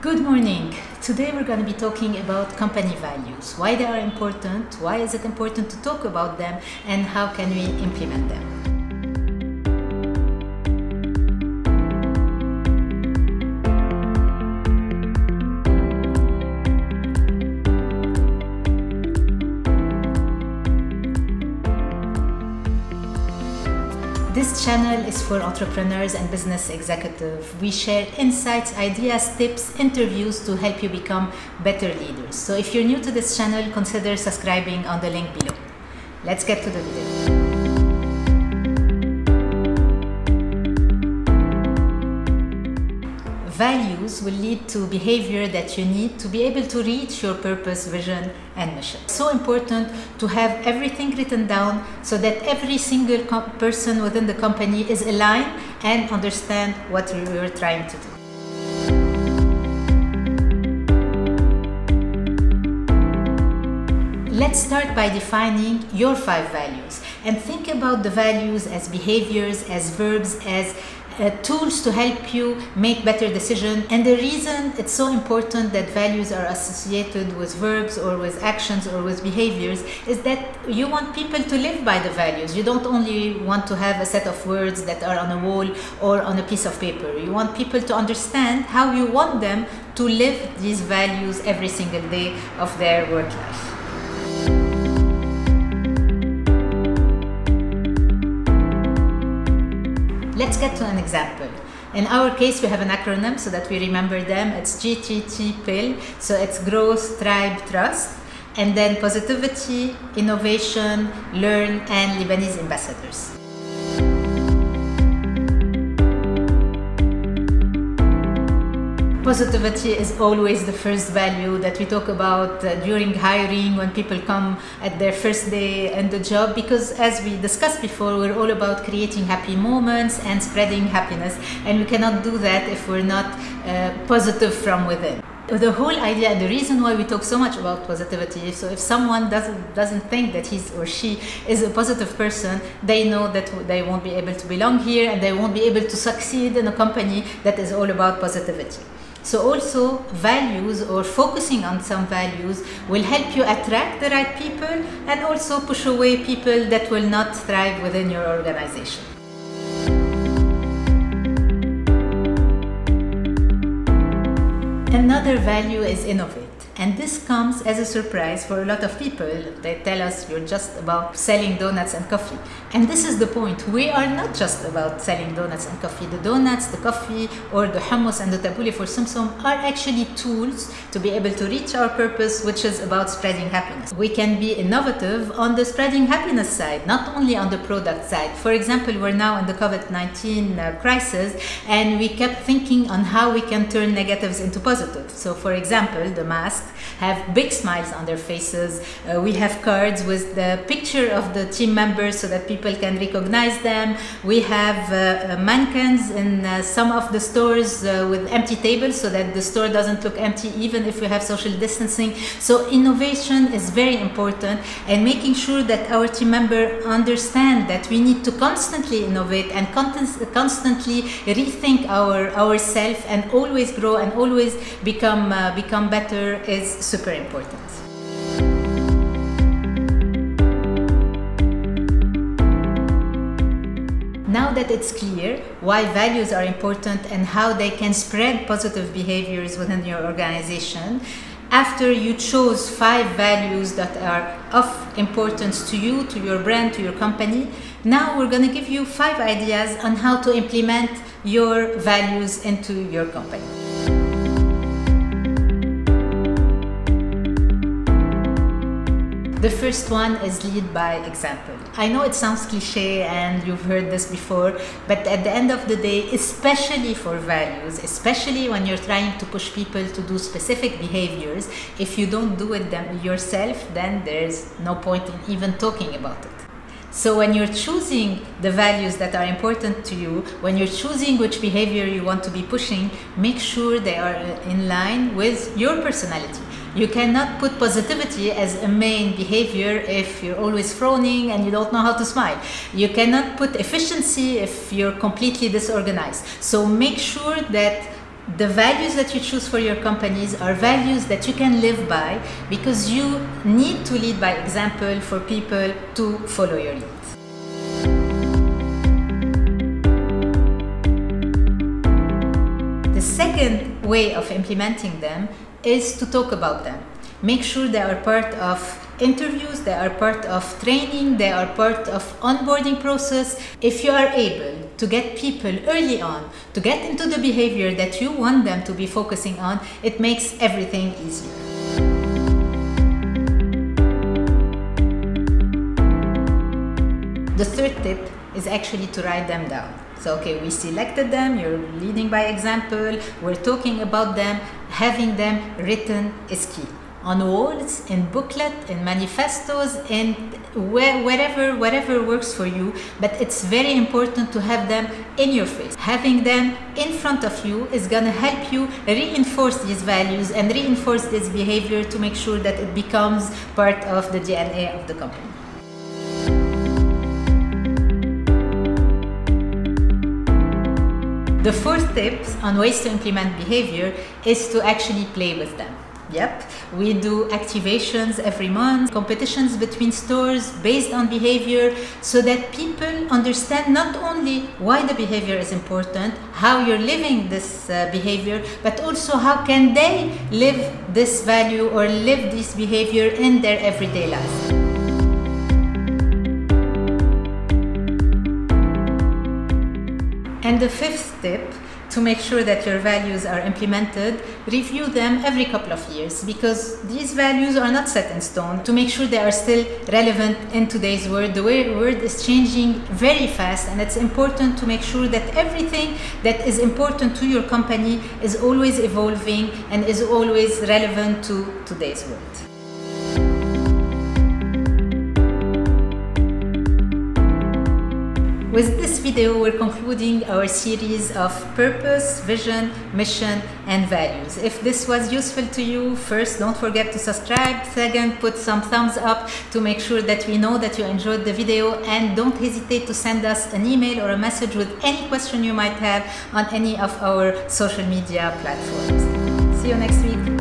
Good morning. Today we're going to be talking about company values. Why they are important, why is it important to talk about them, and how can we implement them. Channel is for entrepreneurs and business executives. We share insights, ideas, tips, interviews to help you become better leaders. So if you're new to this channel, consider subscribing on the link below. Let's get to the video. Values will lead to behavior that you need to be able to reach your purpose, vision, and mission. So important to have everything written down so that every single person within the company is aligned and understand what we are trying to do. Let's start by defining your five values and think about the values as behaviors, as verbs, as uh, tools to help you make better decisions. And the reason it's so important that values are associated with verbs or with actions or with behaviors is that you want people to live by the values. You don't only want to have a set of words that are on a wall or on a piece of paper. You want people to understand how you want them to live these values every single day of their work life. Let's get to an example. In our case, we have an acronym so that we remember them. It's GTT So it's growth, tribe, trust. And then positivity, innovation, learn, and Lebanese ambassadors. Positivity is always the first value that we talk about uh, during hiring when people come at their first day in the job because as we discussed before we're all about creating happy moments and spreading happiness and we cannot do that if we're not uh, positive from within. The whole idea and the reason why we talk so much about positivity so if someone doesn't doesn't think that he's or she is a positive person they know that they won't be able to belong here and they won't be able to succeed in a company that is all about positivity so also values or focusing on some values will help you attract the right people and also push away people that will not thrive within your organization. Another value is innovate. And this comes as a surprise for a lot of people. They tell us you're just about selling donuts and coffee. And this is the point. We are not just about selling donuts and coffee. The donuts, the coffee, or the hummus and the tabbouleh for Semsom are actually tools to be able to reach our purpose, which is about spreading happiness. We can be innovative on the spreading happiness side, not only on the product side. For example, we're now in the COVID-19 uh, crisis, and we kept thinking on how we can turn negatives into positives. So, for example, the mask have big smiles on their faces. Uh, we have cards with the picture of the team members so that people can recognize them. We have uh, uh mannequins in uh, some of the stores uh, with empty tables so that the store doesn't look empty even if we have social distancing. So innovation is very important and making sure that our team member understand that we need to constantly innovate and constantly rethink our ourselves and always grow and always become uh, become better is super important. Now that it's clear why values are important and how they can spread positive behaviors within your organization, after you chose five values that are of importance to you, to your brand, to your company, now we're going to give you five ideas on how to implement your values into your company. The first one is lead by example. I know it sounds cliche and you've heard this before, but at the end of the day, especially for values, especially when you're trying to push people to do specific behaviors, if you don't do it them yourself, then there's no point in even talking about it. So when you're choosing the values that are important to you, when you're choosing which behavior you want to be pushing, make sure they are in line with your personality you cannot put positivity as a main behavior if you're always frowning and you don't know how to smile. You cannot put efficiency if you're completely disorganized. So make sure that the values that you choose for your companies are values that you can live by because you need to lead by example for people to follow your lead. The second way of implementing them is to talk about them. Make sure they are part of interviews, they are part of training, they are part of onboarding process. If you are able to get people early on to get into the behavior that you want them to be focusing on, it makes everything easier. The third tip is actually to write them down. So, okay, we selected them, you're leading by example, we're talking about them, having them written is key on walls, in booklet, in manifestos, in where, wherever, whatever works for you. But it's very important to have them in your face. Having them in front of you is gonna help you reinforce these values and reinforce this behavior to make sure that it becomes part of the DNA of the company. The fourth tip on ways to implement behavior is to actually play with them. Yep, we do activations every month, competitions between stores based on behavior so that people understand not only why the behavior is important, how you're living this uh, behavior, but also how can they live this value or live this behavior in their everyday life. And the fifth tip to make sure that your values are implemented, review them every couple of years because these values are not set in stone. To make sure they are still relevant in today's world, the world is changing very fast, and it's important to make sure that everything that is important to your company is always evolving and is always relevant to today's world. With this video, we're concluding our series of purpose, vision, mission, and values. If this was useful to you, first, don't forget to subscribe. Second, put some thumbs up to make sure that we know that you enjoyed the video. And don't hesitate to send us an email or a message with any question you might have on any of our social media platforms. See you next week.